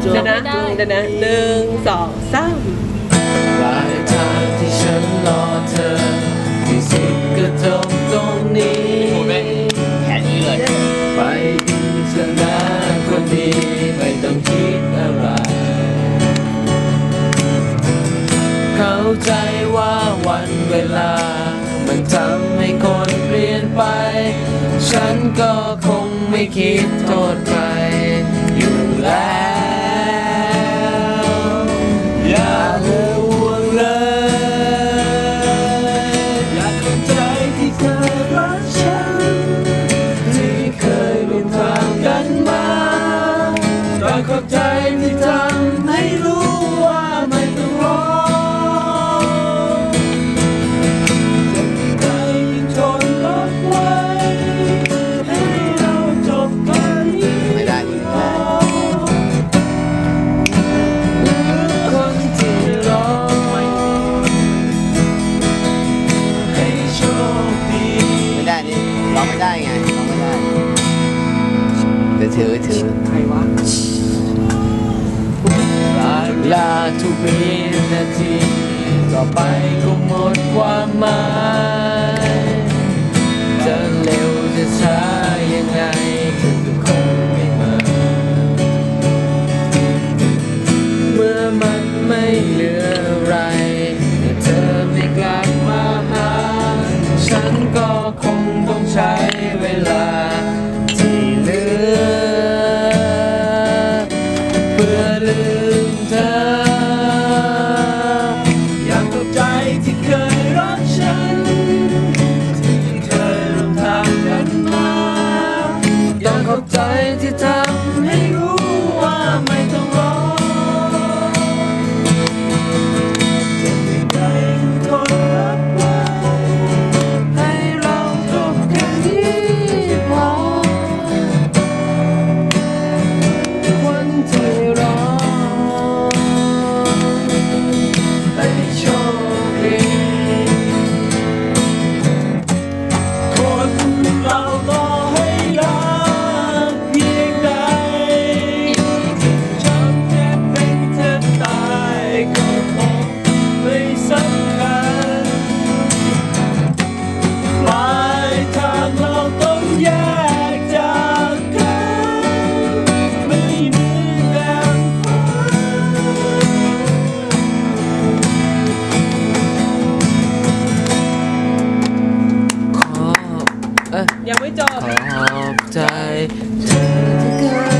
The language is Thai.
เดี๋ยวนะไม่ได้เดี๋ยวนะหนึ่งสองสามปลายทางที่ฉันรอเธอที่สุดก็จบตรงนี้แขนนี้เลย ไปดีเถอะนะคนดีไม่ต้องคิดอะไร เข้าใจว่าวันเวลา มันทำให้คนเปลี่ยนไป ฉันก็คงไม่คิดโทษใคร เราไม่ได้ไงเราไม่ได้เดี๋ยถือถือใครวะเวลาทุกวินาทีต่อไปก็หมดความหมายจะเร็วจะช้ายังไงคือทุคงไม่มาเมื่อมันไม่เหลือไรแต่เธอไม่กลับมาหาฉันก็ ต้องเข้าใจที่เธอ ยังไม่จบ ขอบใจเธอเกิน